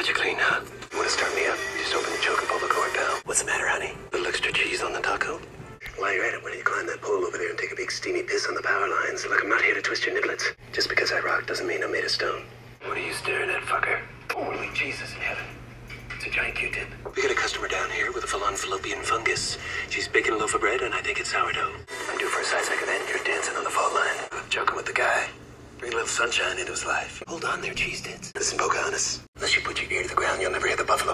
Got you clean, huh? You wanna start me up? Just open the choke and pull the cord down. What's the matter, honey? Little extra cheese on the taco? While you're at it, why don't you climb that pole over there and take a big steamy piss on the power lines? Look, I'm not here to twist your niblets. Just because I rock doesn't mean I'm made of stone. What are you staring at, fucker? Holy Jesus in heaven. It's a giant Q-tip. We got a customer down here with a full-on fallopian fungus. She's baking a loaf of bread, and I think it's sourdough. I'm due for a seismic event. You're dancing on the fault line. I'm joking with the guy. Bring a little sunshine into his life. Hold on there, cheese tits. Listen, Pocahontas. Unless you ground, you'll never hear the buffalo.